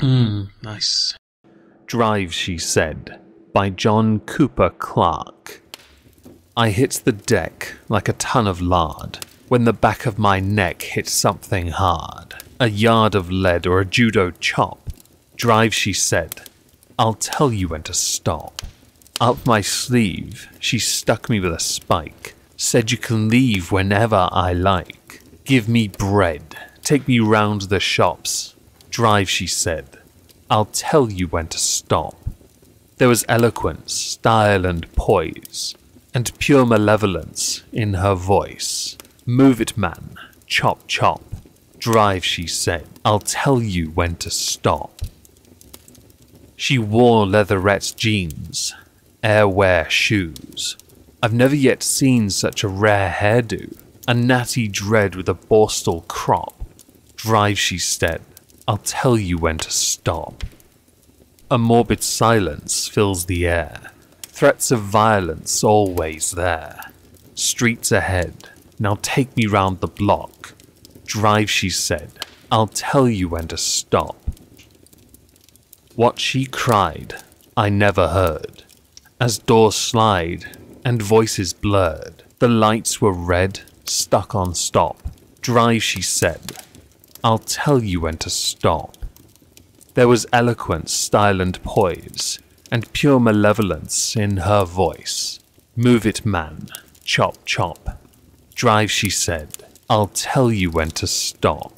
Hmm. voice. Drive, she said, by John Cooper Clarke. I hit the deck like a ton of lard when the back of my neck hit something hard. A yard of lead or a judo chop. Drive, she said. I'll tell you when to stop. Up my sleeve, she stuck me with a spike. Said you can leave whenever I like. Give me bread. Take me round the shops. Drive, she said. I'll tell you when to stop. There was eloquence, style, and poise, and pure malevolence in her voice. Move it, man. Chop, chop. Drive, she said. I'll tell you when to stop. She wore leatherette jeans, AirWair shoes. I've never yet seen such a rare hairdo. A natty dread with a borstal crop. Drive, she said. I'll tell you when to stop. A morbid silence fills the air. Threats of violence always there. Streets ahead. Now take me round the block. Drive, she said. I'll tell you when to stop. What she cried, I never heard. As doors slide and voices blurred, the lights were red, stuck on stop. Drive, she said. I'll tell you when to stop. There was eloquence, style, and poise, and pure malevolence in her voice. Move it, man. Chop, chop. Drive, she said. I'll tell you when to stop.